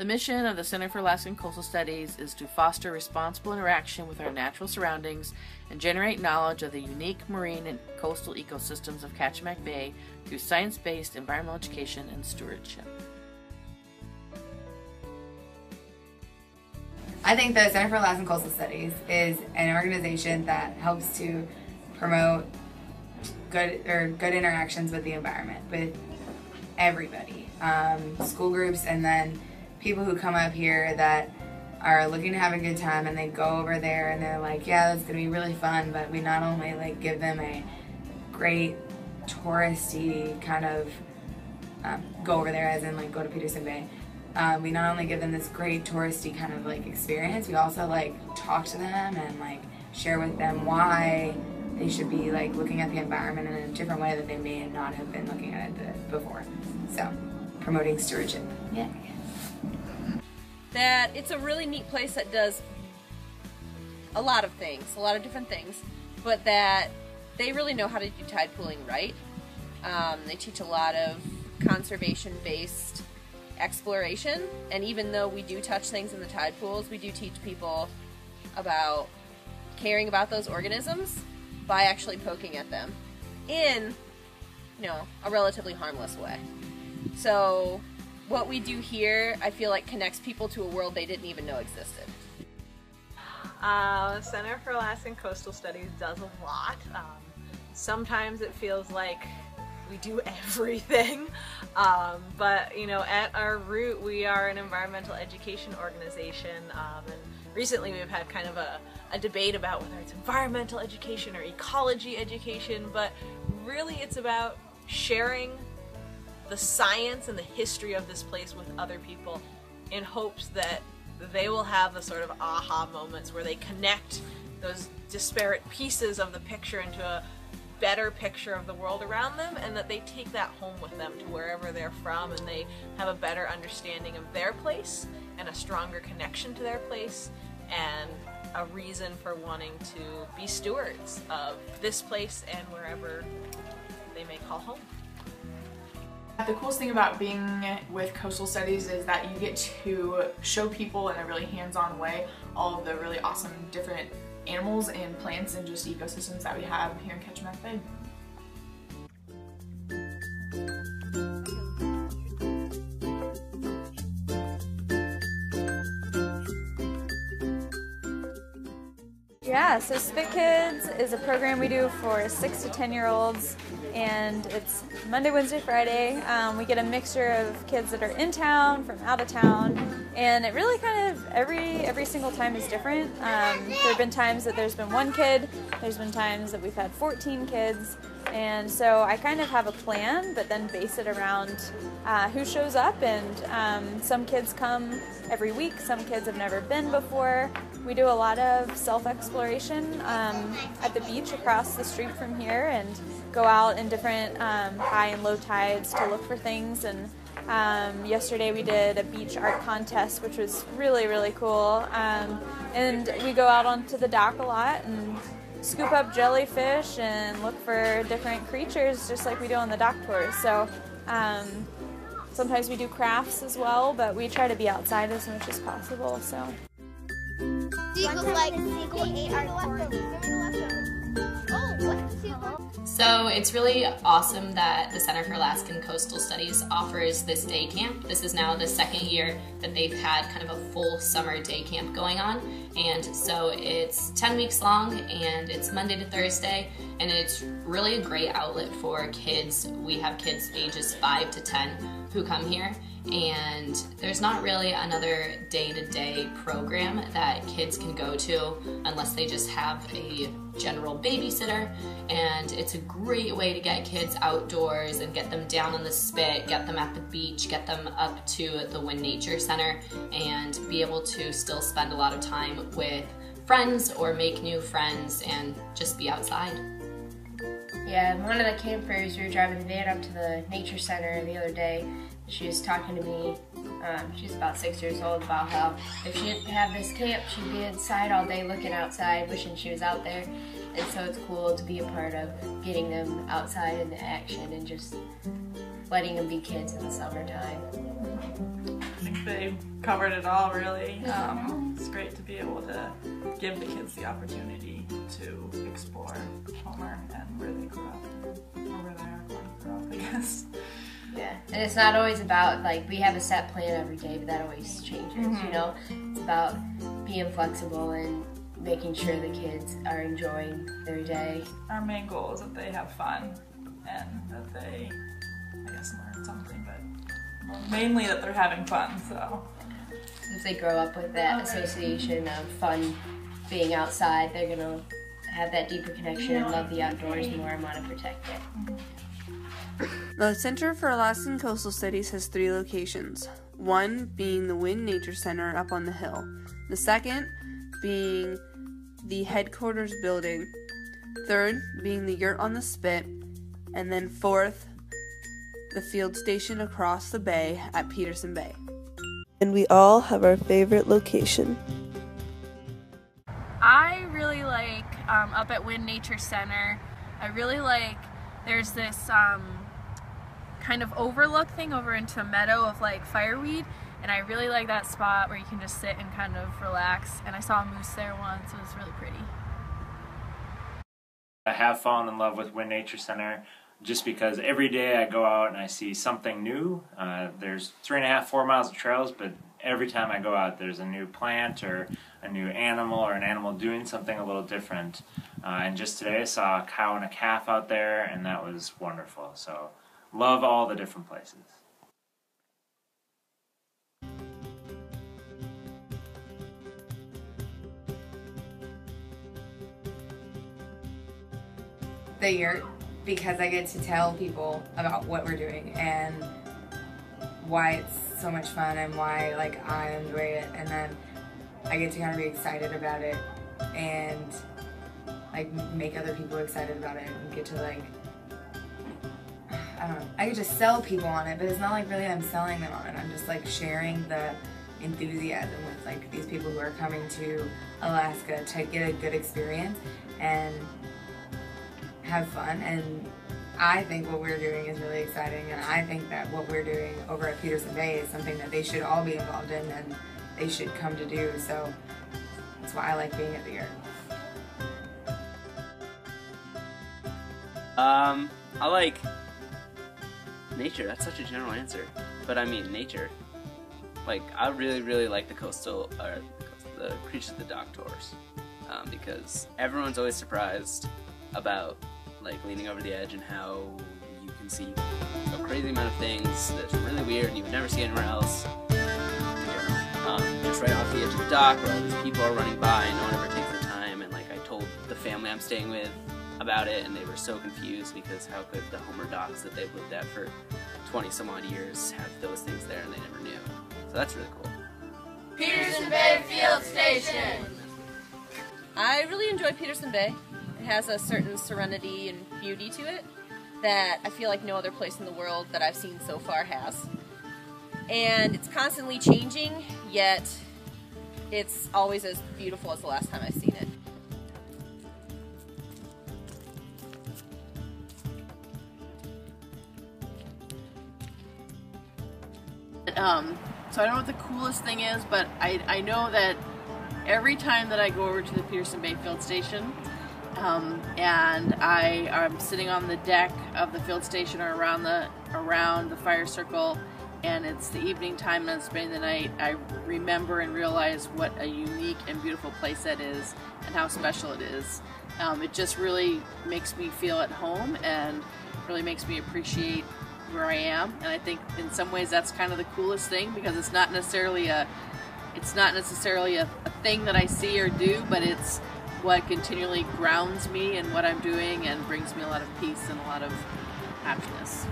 The mission of the Center for Alaskan Coastal Studies is to foster responsible interaction with our natural surroundings and generate knowledge of the unique marine and coastal ecosystems of Kachemak Bay through science based environmental education and stewardship. I think the Center for Alaskan Coastal Studies is an organization that helps to promote good or good interactions with the environment with everybody, um, school groups, and then people who come up here that are looking to have a good time and they go over there and they're like, yeah, that's gonna be really fun. But we not only like give them a great touristy kind of um, go over there, as in like go to Peterson Bay. Um, we not only give them this great touristy kind of like experience, we also like talk to them and like share with them why they should be like looking at the environment in a different way that they may not have been looking at it before. So, promoting stewardship. Yeah. That it's a really neat place that does a lot of things, a lot of different things, but that they really know how to do tide pooling right. Um, they teach a lot of conservation based exploration, and even though we do touch things in the tide pools, we do teach people about caring about those organisms by actually poking at them in, you know, a relatively harmless way. So, what we do here, I feel like connects people to a world they didn't even know existed. Uh, Center for Alaskan Coastal Studies does a lot. Um, sometimes it feels like we do everything, um, but you know, at our root, we are an environmental education organization, um, and recently we've had kind of a, a debate about whether it's environmental education or ecology education, but really it's about sharing the science and the history of this place with other people in hopes that they will have the sort of aha moments where they connect those disparate pieces of the picture into a better picture of the world around them and that they take that home with them to wherever they're from and they have a better understanding of their place and a stronger connection to their place and a reason for wanting to be stewards of this place and wherever they may call home. The coolest thing about being with Coastal Studies is that you get to show people in a really hands-on way all of the really awesome different animals and plants and just ecosystems that we have here in Kachemak Bay. Yeah, so Spit Kids is a program we do for 6 to 10 year olds, and it's Monday, Wednesday, Friday. Um, we get a mixture of kids that are in town, from out of town, and it really kind of every every single time is different. Um, there have been times that there's been one kid, there's been times that we've had 14 kids, and so I kind of have a plan, but then base it around uh, who shows up. And um, some kids come every week, some kids have never been before. We do a lot of self exploration um, at the beach across the street from here and go out in different um, high and low tides to look for things. And um, yesterday we did a beach art contest, which was really, really cool. Um, and we go out onto the dock a lot and scoop up jellyfish and look for different creatures just like we do on the dock tours. So um, sometimes we do crafts as well, but we try to be outside as much as possible. So. Like ate our so it's really awesome that the Center for Alaskan Coastal Studies offers this day camp. This is now the second year that they've had kind of a full summer day camp going on. And so it's 10 weeks long and it's Monday to Thursday and it's really a great outlet for kids. We have kids ages 5 to 10 who come here and there's not really another day-to-day program that kids can go to unless they just have a general babysitter and it's a great way to get kids outdoors and get them down on the spit get them at the beach get them up to the Wynn Nature Center and be able to still spend a lot of time with friends or make new friends and just be outside. Yeah, one of the campers, we were driving the van up to the nature center the other day, she was talking to me, um, she's about six years old, about how if she didn't have this camp, she'd be inside all day looking outside, wishing she was out there. And so it's cool to be a part of getting them outside into action and just letting them be kids in the summertime. I think they covered it all really. Um, it's great to be able to give the kids the opportunity to explore Homer and where guess. Yeah, and it's not always about like we have a set plan every day, but that always changes. Mm-hmm. You know, it's about being flexible and making sure the kids are enjoying their day. Our main goal is that they have fun and that they, I guess, learn something, but mainly that they're having fun. So. If they grow up with that association of fun being outside, they're gonna have that deeper connection and love the outdoors more and want to protect it. The Center for Alaskan Coastal Studies has three locations. One being the Wynn Nature Center up on the hill. The second being the headquarters building. Third being the yurt on the spit. And then fourth, the field station across the bay at Peterson Bay. And we all have our favorite location. I really like um, up at Wynn Nature Center. I really like there's this um, kind of overlook thing over into a meadow of like fireweed, and I really like that spot where you can just sit and kind of relax. And I saw a moose there once; it was really pretty. I have fallen in love with Wynn Nature Center just because every day I go out and I see something new. Uh, there's three and a half, four miles of trails, but every time I go out, there's a new plant or a new animal or an animal doing something a little different. Uh, and just today I saw a cow and a calf out there, and that was wonderful. So, love all the different places. the yurt because I get to tell people about what we're doing and why it's so much fun and why like I enjoy it and then I get to kind of be excited about it and like make other people excited about it and get to like I I get to sell people on it but it's not like really I'm selling them on it. I'm just like sharing the enthusiasm with like these people who are coming to Alaska to get a good experience and have fun. And I think what we're doing is really exciting and I think that what we're doing over at Peterson Bay is something that they should all be involved in and they should come to do. So that's why I like being at the yurt. Um, I like nature. That's such a general answer, but I mean nature. Like I really, really like the coastal or the creatures of the dock tours um, because everyone's always surprised about like leaning over the edge and how you can see a crazy amount of things that's really weird and you would never see anywhere else. Um, just right off the edge of the dock where all these people are running by and no one ever takes their time and like I told the family I'm staying with about it and they were so confused because how could the Homer docks that they've lived at for 20 some odd years have those things there and they never knew. So that's really cool. Peterson Bay Field Station. I really enjoy Peterson Bay. It has a certain serenity and beauty to it that I feel like no other place in the world that I've seen so far has. And it's constantly changing, yet it's always as beautiful as the last time I've seen it. Um, so I don't know what the coolest thing is, but I, I know that every time that I go over to the Peterson Bay Field Station, um, and I am sitting on the deck of the field station or around the around the fire circle, and it's the evening time and I'm spending the night. I remember and realize what a unique and beautiful place that is, and how special it is. Um, it just really makes me feel at home and really makes me appreciate where I am. And I think in some ways that's kind of the coolest thing because it's not necessarily a it's not necessarily a, a thing that I see or do, but it's what continually grounds me in what I'm doing and brings me a lot of peace and a lot of happiness.